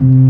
you